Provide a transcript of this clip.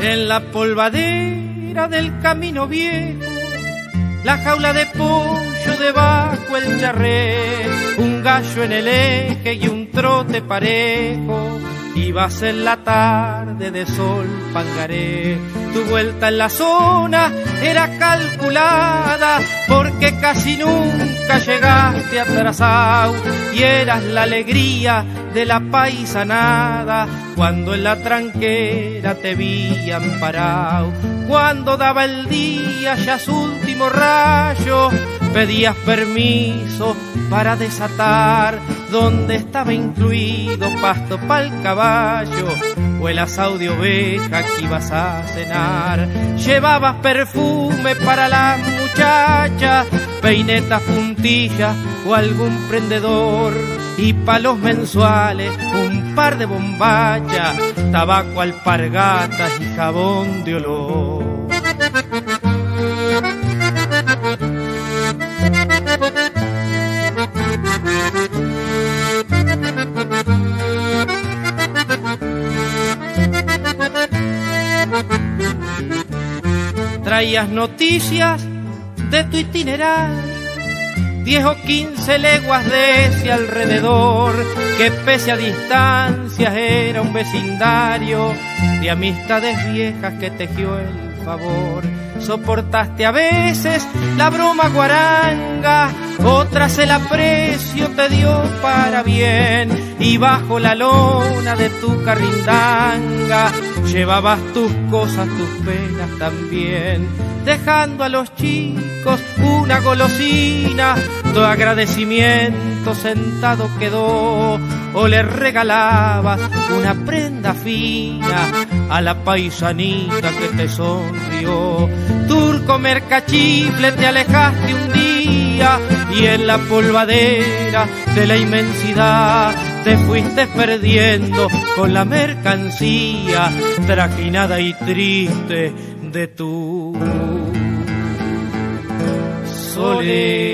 En la polvadera del camino viejo, la jaula de pollo debajo el charré, un gallo en el eje y un trote parejo. Ibas en la tarde de sol pangaré, tu vuelta en la zona era calculada, porque casi nunca llegaste atrasado y eras la alegría de la paisanada cuando en la tranquera te vían parado. Cuando daba el día ya su último rayo, pedías permiso para desatar donde estaba incluido pasto pa'l caballo o el asado de oveja que ibas a cenar. Llevabas perfume para las muchachas, peinetas puntillas o algún prendedor y palos mensuales, un par de bombachas, tabaco alpargatas y jabón de olor. Traías noticias de tu itinerario, diez o quince leguas de ese alrededor, que pese a distancias era un vecindario de amistades viejas que tejió el favor. Soportaste a veces la broma guaranga, otras el aprecio te dio para bien, y bajo la lona de tu carrindanga llevabas tus cosas, tus penas también, dejando a los chicos una golosina, tu agradecimiento sentado quedó, o le regalabas una prenda fina a la paisanita que te sonrió. Turco mercachifle te alejaste un y en la polvadera de la inmensidad te fuiste perdiendo con la mercancía trajinada y triste de tu soledad.